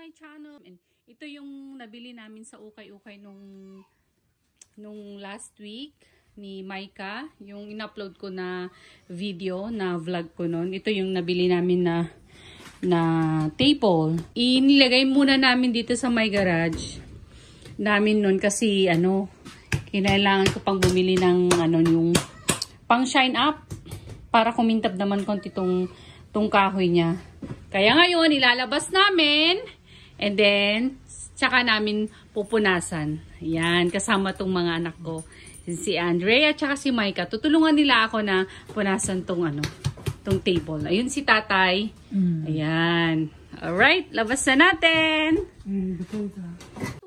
my channel. And ito yung nabili namin sa ukay-ukay nung nung last week ni Maika, yung in-upload ko na video, na vlog ko noon. Ito yung nabili namin na na table. Inilagay muna namin dito sa my garage namin noon kasi ano, kinailangan ko pang bumili ng ano yung pang shine up para kumintab naman konti tong, tong kahoy niya. Kaya ngayon, ilalabas namin and then tsaka namin pupunasan. Yan, kasama tong mga anak ko. Si Andrea tsaka si Micah. Tutulungan nila ako na punasan tong ano, tong table. Ayun si tatay. Mm. Ayan. Alright, labas na natin. Mm,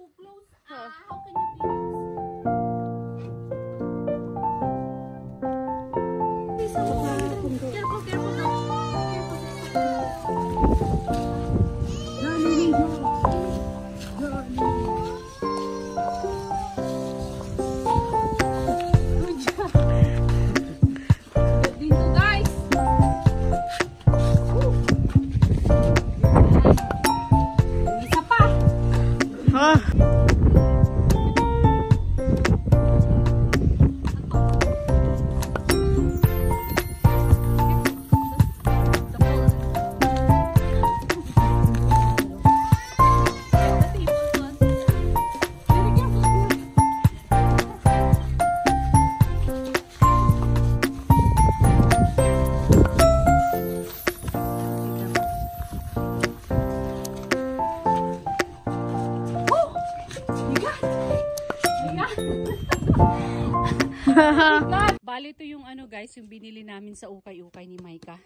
guys, yung binili namin sa ukay-ukay ni Maika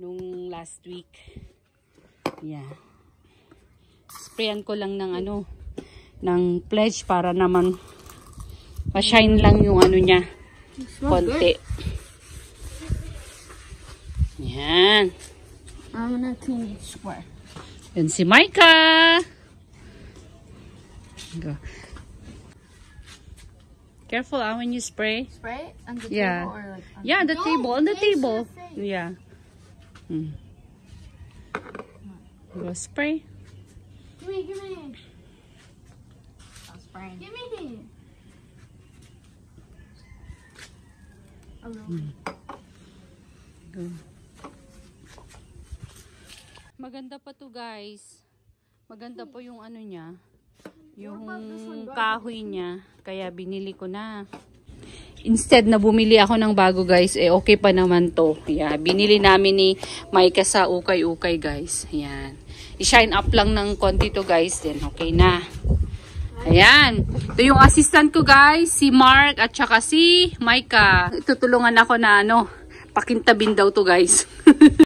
nung last week. Yeah. Sprayan ko lang ng ano, ng pledge para naman pa-shine lang yung ano niya. Konti. Yan. I'm gonna clean the square. Yan si Maika. Go. Careful ah when you spray. Spray it on the Yeah. table or like on Yeah, the Don't table. On the table. Yeah. Hmm. Go spray. Give me, give me. I'll spray. Give me. A little. Go. Maganda pa to guys. Maganda po yung ano niya. Yung kahoy niya. Kaya binili ko na. Instead na bumili ako ng bago guys, eh okay pa naman to. Yeah, binili namin ni Maika sa ukay-ukay guys. Ayan. I-shine up lang ng konti to guys. Then okay na. Ayan. Ito yung assistant ko guys. Si Mark at saka si Maika. Tutulungan ako na ano. Pakintabin daw to guys.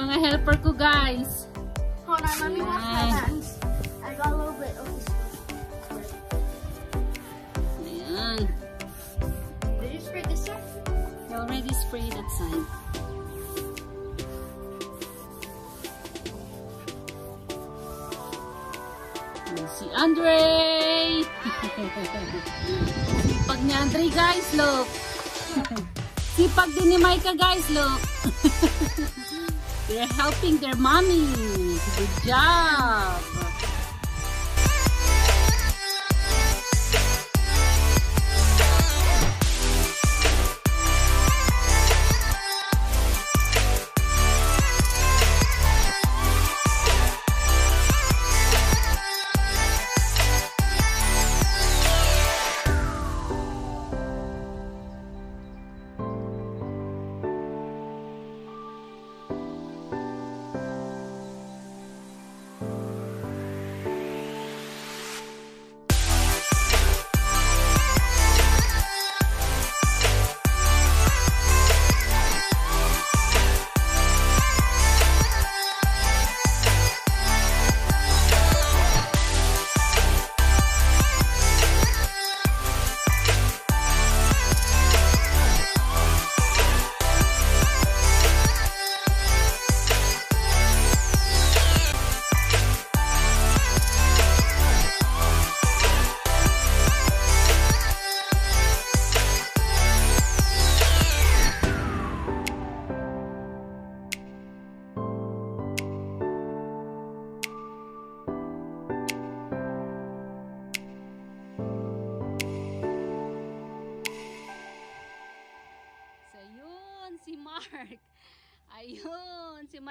mga helper ko guys. Hold on, let me wash my hands. I got a little bit of this. Ayan. Did you spray this side? I already sprayed that side. Si Andre! Sipag ni Andre guys, look! Sipag din ni Micah guys, look! They're helping their mommy. Good job!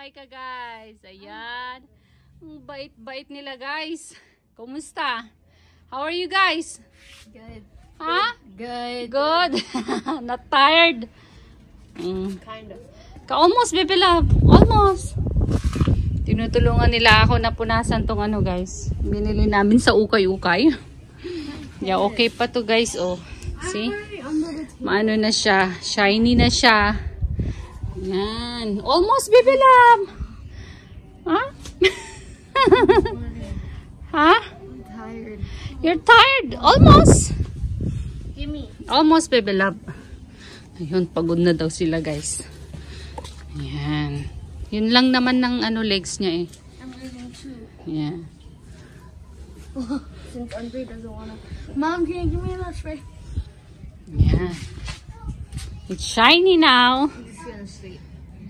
Si Micah guys. Ayan. Ang bait-bait nila guys. Kumusta? How are you guys? Good. Ha? Good. Good. Not tired? Mm. Kind of. Ka almost, baby love. Almost. Tinutulungan nila ako na punasan tong ano guys. Binili namin sa ukay-ukay. Yeah, okay pa to guys. Oh. See? Maano na siya. Shiny na siya. Yan. Almost, baby love. Ha? ha? I'm tired. You're tired? Almost. Give me. Almost, baby love. Ayun, pagod na daw sila, guys. Yan. Yun lang naman ng ano legs niya eh. I'm leaving too. Yan. Since Andre doesn't wanna. Mom, can you give me that spray? Yan. It's shiny now. Gonna sleep.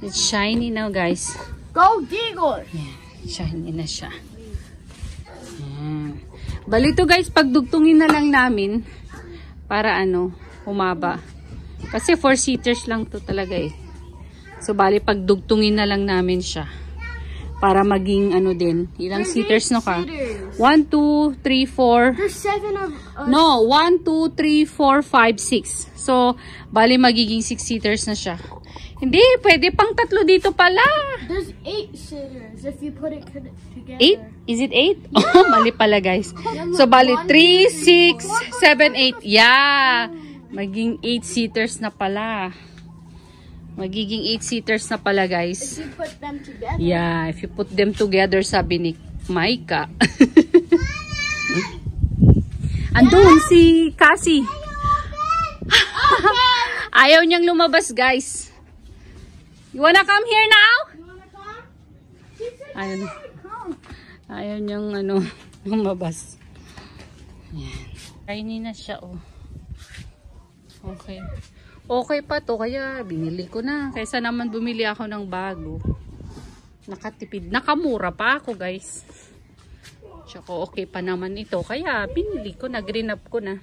It's shiny now, guys. Go Diggle! Yan. Shiny na siya. Yan. Balito guys, pagdugtungin na lang namin para ano, humaba. Kasi four seaters lang to talaga eh. So bali pagdugtungin na lang namin siya. Para maging ano din. Ilang There's seaters no ka? seaters. 1, 2, 3, 4. There's seven of us. No, 1, 2, 3, 4, 5, 6. So, bali magiging 6 seaters na siya. Hindi, pwede pang tatlo dito pala. There's eight sitters if you put it together. 8? Is it 8? Oh, mali pala guys. So, bali 3, 6, 7, 8. Yeah. Maging 8 seaters na pala. Magiging 8 seaters na pala If guys. you put them together. Yeah, if you put them together, sabi ni Maika. Andun si Cassie. Ayaw niyang lumabas guys. You wanna come here now? You wanna come? She said Ayun. Ayaw niyang ano, lumabas. Yan. Tiny na siya, oh. Okay. Okay pa to, kaya binili ko na. Kaysa naman bumili ako ng bago. Nakatipid. Nakamura pa ako, guys. Tsaka okay pa naman ito. Kaya binili ko na, green up ko na.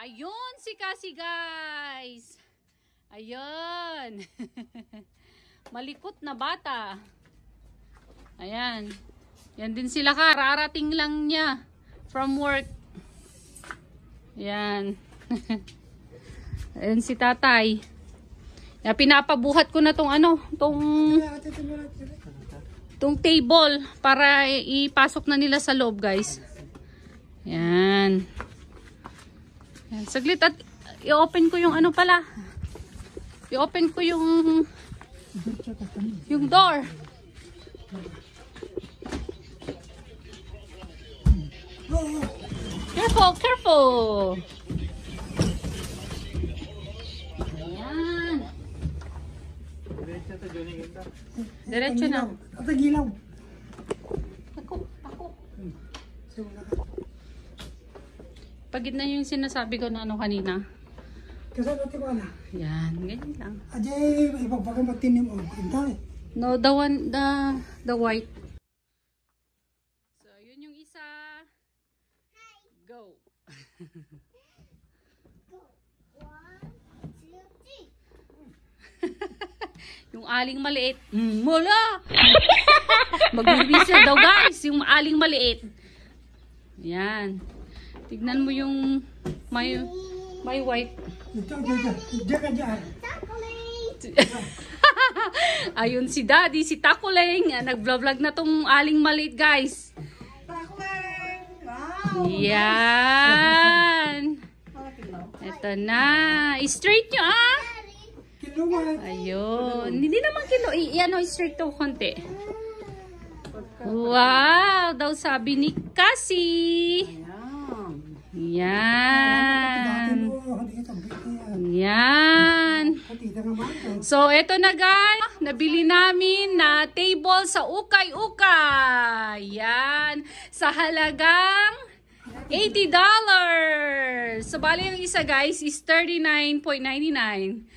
Ayun si Cassie guys. Ayun. Malikot na bata. Ayan. Yan din sila ka. Rarating lang niya from work. Yan. Ayan si tatay. Ya, pinapabuhat ko na tong ano, tong tong table para ipasok na nila sa loob, guys. Yan. Yan, saglit at i-open ko yung ano pala. I-open ko yung yung door. Careful, careful. Ayan. Diretso na. At gilaw. Ako, ako. Pagit na yung sinasabi ko na ano kanina. Kasi natin ko na. Yan, ganyan lang. Ajay, ipagpakan mo tinim o. Intay. No, the one, the, the white. So, yun yung isa. Go. yung aling maliit. Mm, mula! Mag-whistle daw guys, yung aling maliit. Yan. Tignan mo yung may, may white. Ayun si Daddy, si Takuleng. Ah, Nag-vlog na tong aling maliit, guys. Yan. Ito na. I-straight nyo, ah. Ayun. Hindi naman kilo. I- ano, straight to konti. Wow! Daw sabi ni Cassie. Yan. yan. So, eto na guys, nabili namin na table sa Ukay-Ukay. Yan, sa halagang $80. So, bali yung isa guys is $39.99.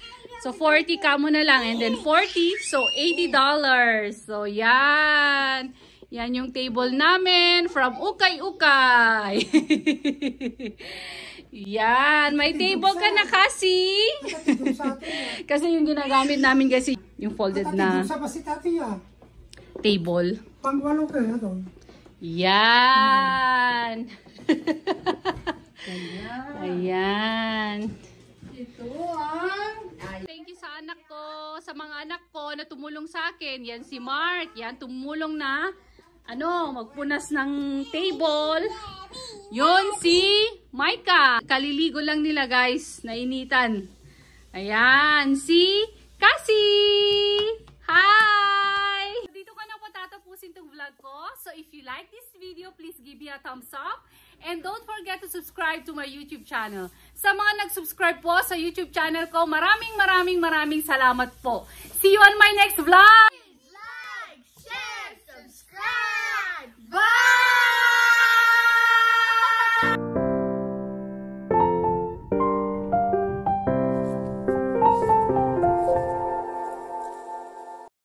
So, 40 ka na lang and then 40, so $80. So, yan. Yan yung table namin from Ukay-Ukay. yan, may table ka na kasi. Kasi yung ginagamit namin kasi yung folded na table. Pangwalo ka na doon. Yan. Ayan. Ito ang... Thank you sa anak ko, sa mga anak ko na tumulong sa akin. Yan si Mark. Yan, tumulong na ano, magpunas ng table. Yun si Maika. Kaliligo lang nila guys, nainitan. Ayan, si Cassie! Hi! Dito ka na po tatapusin tong vlog ko. So if you like this video, please give me a thumbs up. And don't forget to subscribe to my YouTube channel. Sa mga nag-subscribe po sa YouTube channel ko, maraming maraming maraming salamat po. See you on my next vlog!